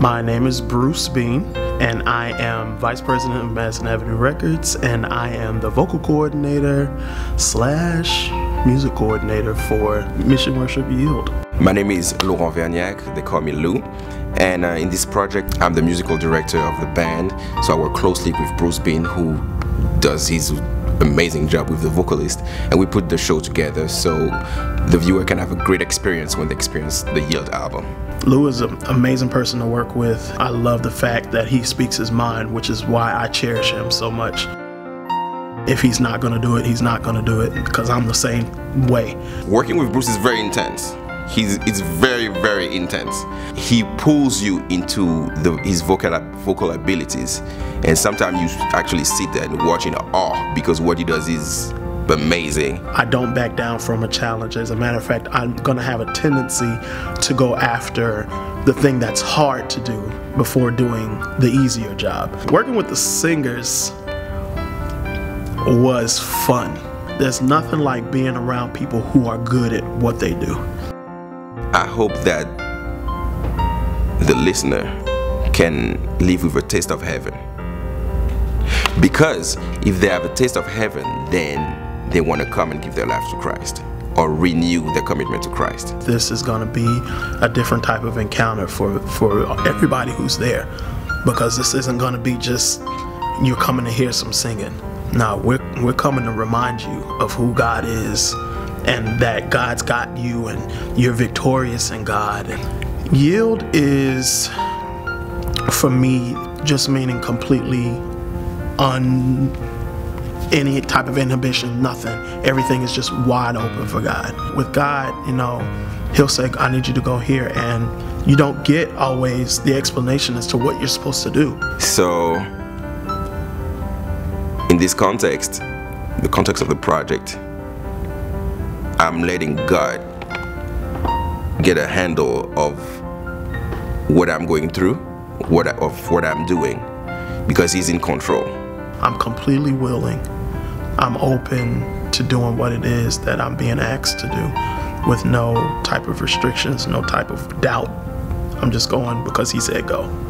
My name is Bruce Bean, and I am Vice President of Madison Avenue Records, and I am the vocal coordinator slash music coordinator for Mission Worship Yield. My name is Laurent Verniac, they call me Lou, and uh, in this project I'm the musical director of the band, so I work closely with Bruce Bean who does his amazing job with the vocalist and we put the show together so the viewer can have a great experience when they experience the Yield album. Lou is an amazing person to work with. I love the fact that he speaks his mind, which is why I cherish him so much. If he's not going to do it, he's not going to do it because I'm the same way. Working with Bruce is very intense. He's it's very very intense. He pulls you into the, his vocal vocal abilities, and sometimes you actually sit there and watch in awe because what he does is amazing. I don't back down from a challenge. As a matter of fact, I'm gonna have a tendency to go after the thing that's hard to do before doing the easier job. Working with the singers was fun. There's nothing like being around people who are good at what they do. I hope that the listener can live with a taste of heaven. Because if they have a taste of heaven, then they want to come and give their life to Christ or renew their commitment to Christ. This is going to be a different type of encounter for, for everybody who's there because this isn't going to be just you're coming to hear some singing. No, we're, we're coming to remind you of who God is and that God's got you and you're victorious in God. Yield is, for me, just meaning completely un any type of inhibition, nothing. Everything is just wide open for God. With God, you know, He'll say, I need you to go here, and you don't get always the explanation as to what you're supposed to do. So, in this context, the context of the project, I'm letting God get a handle of what I'm going through, what of what I'm doing, because He's in control. I'm completely willing. I'm open to doing what it is that I'm being asked to do with no type of restrictions, no type of doubt. I'm just going because He said go.